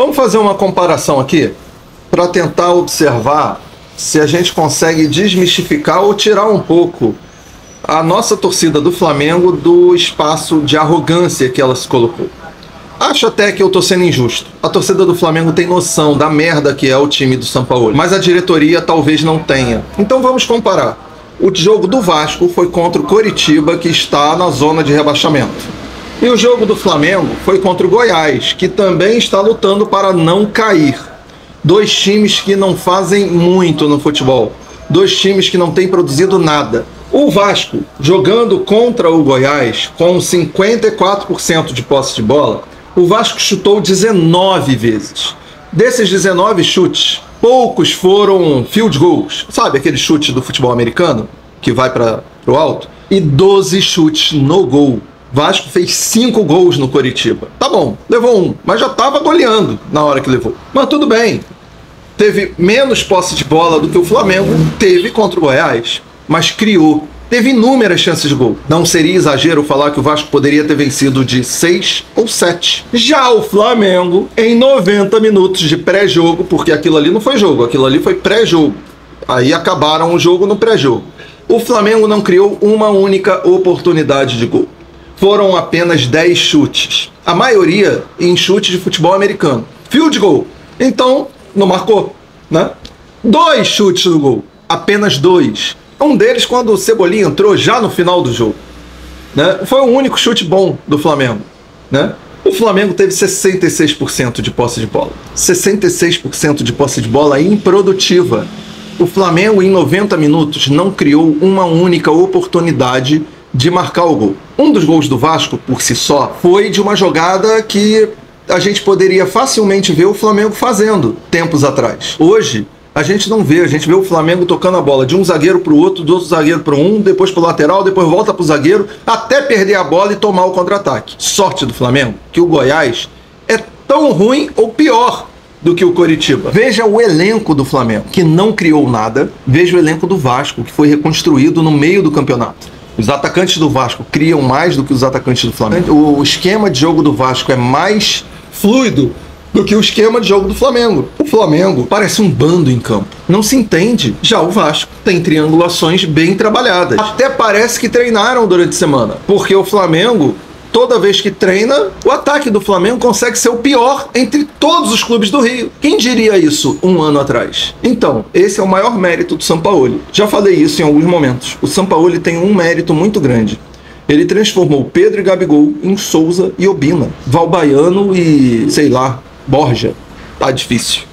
Vamos fazer uma comparação aqui para tentar observar se a gente consegue desmistificar ou tirar um pouco a nossa torcida do Flamengo do espaço de arrogância que ela se colocou. Acho até que eu tô sendo injusto. A torcida do Flamengo tem noção da merda que é o time do São Paulo, mas a diretoria talvez não tenha. Então vamos comparar. O jogo do Vasco foi contra o Coritiba, que está na zona de rebaixamento. E o jogo do Flamengo foi contra o Goiás, que também está lutando para não cair. Dois times que não fazem muito no futebol. Dois times que não têm produzido nada. O Vasco, jogando contra o Goiás, com 54% de posse de bola, o Vasco chutou 19 vezes. Desses 19 chutes, poucos foram field goals. Sabe aquele chute do futebol americano que vai para o alto? E 12 chutes no gol. Vasco fez 5 gols no Coritiba. Tá bom, levou um, mas já estava goleando na hora que levou. Mas tudo bem. Teve menos posse de bola do que o Flamengo teve contra o Goiás, mas criou teve inúmeras chances de gol. Não seria exagero falar que o Vasco poderia ter vencido de 6 ou 7. Já o Flamengo, em 90 minutos de pré-jogo, porque aquilo ali não foi jogo, aquilo ali foi pré-jogo. Aí acabaram o jogo no pré-jogo. O Flamengo não criou uma única oportunidade de gol. Foram apenas 10 chutes. A maioria em chutes de futebol americano. Field goal. Então, não marcou, né? Dois chutes no gol. Apenas dois. Um deles quando o Cebolinha entrou já no final do jogo. Né? Foi o único chute bom do Flamengo. Né? O Flamengo teve 66% de posse de bola. 66% de posse de bola improdutiva. O Flamengo, em 90 minutos, não criou uma única oportunidade de marcar o gol. Um dos gols do Vasco, por si só, foi de uma jogada que a gente poderia facilmente ver o Flamengo fazendo tempos atrás. Hoje, a gente não vê. A gente vê o Flamengo tocando a bola de um zagueiro para o outro, do outro zagueiro para um, depois para o lateral, depois volta para o zagueiro, até perder a bola e tomar o contra-ataque. Sorte do Flamengo que o Goiás é tão ruim ou pior do que o Coritiba. Veja o elenco do Flamengo, que não criou nada. Veja o elenco do Vasco, que foi reconstruído no meio do campeonato. Os atacantes do Vasco criam mais do que os atacantes do Flamengo. O esquema de jogo do Vasco é mais fluido do que o esquema de jogo do Flamengo. O Flamengo parece um bando em campo. Não se entende. Já o Vasco tem triangulações bem trabalhadas. Até parece que treinaram durante a semana. Porque o Flamengo toda vez que treina, o ataque do Flamengo consegue ser o pior entre todos os clubes do Rio. Quem diria isso um ano atrás? Então, esse é o maior mérito do Sampaoli. Já falei isso em alguns momentos. O Sampaoli tem um mérito muito grande. Ele transformou Pedro e Gabigol em Souza e Obina, Valbaiano e, sei lá, Borja. Tá difícil.